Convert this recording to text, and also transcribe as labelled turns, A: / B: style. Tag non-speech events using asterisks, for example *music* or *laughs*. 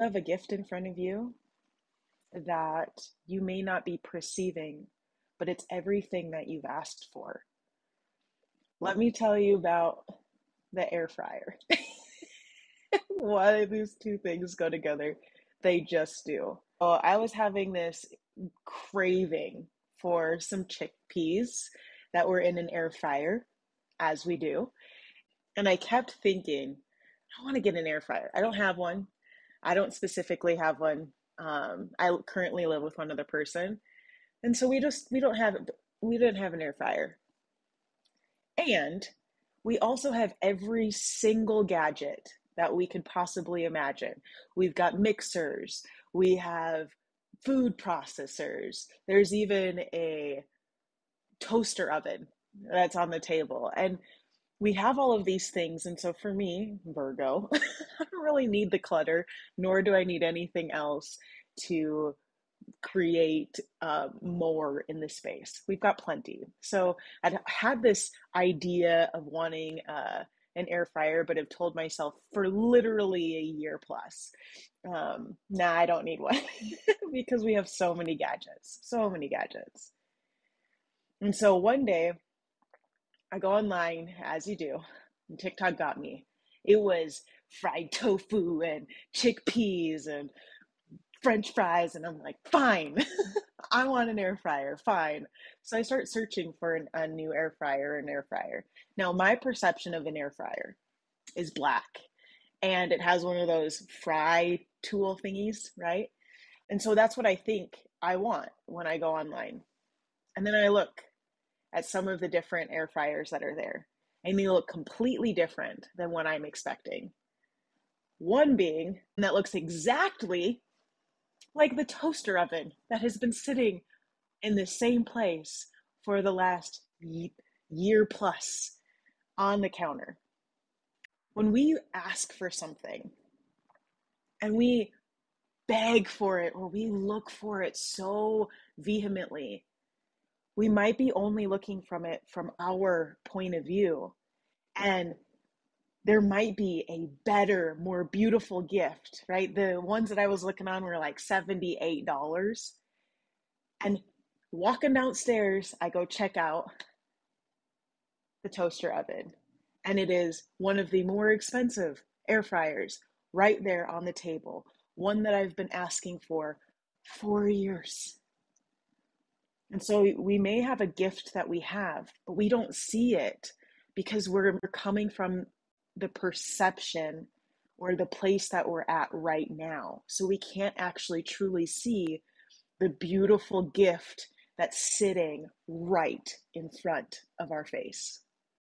A: have a gift in front of you that you may not be perceiving, but it's everything that you've asked for. Let me tell you about the air fryer. *laughs* Why these two things go together? They just do. Oh, I was having this craving for some chickpeas that were in an air fryer, as we do. And I kept thinking, I want to get an air fryer. I don't have one. I don't specifically have one. Um, I currently live with one other person, and so we just we don't have we didn't have an air fryer, and we also have every single gadget that we could possibly imagine. We've got mixers, we have food processors. There's even a toaster oven that's on the table, and we have all of these things. And so for me, Virgo, *laughs* I don't really need the clutter, nor do I need anything else to create uh, more in the space. We've got plenty. So I had this idea of wanting uh, an air fryer, but have told myself for literally a year plus, um, nah, I don't need one *laughs* because we have so many gadgets, so many gadgets. And so one day I go online, as you do, and TikTok got me. It was fried tofu and chickpeas and french fries. And I'm like, fine, *laughs* I want an air fryer, fine. So I start searching for an, a new air fryer, an air fryer. Now, my perception of an air fryer is black and it has one of those fry tool thingies, right? And so that's what I think I want when I go online. And then I look at some of the different air fryers that are there, and they look completely different than what I'm expecting. One being that looks exactly like the toaster oven that has been sitting in the same place for the last year plus on the counter. When we ask for something and we beg for it or we look for it so vehemently, we might be only looking from it from our point of view. And there might be a better, more beautiful gift, right? The ones that I was looking on were like $78. And walking downstairs, I go check out the toaster oven. And it is one of the more expensive air fryers right there on the table, one that I've been asking for for years. And so we may have a gift that we have, but we don't see it because we're, we're coming from the perception or the place that we're at right now. So we can't actually truly see the beautiful gift that's sitting right in front of our face.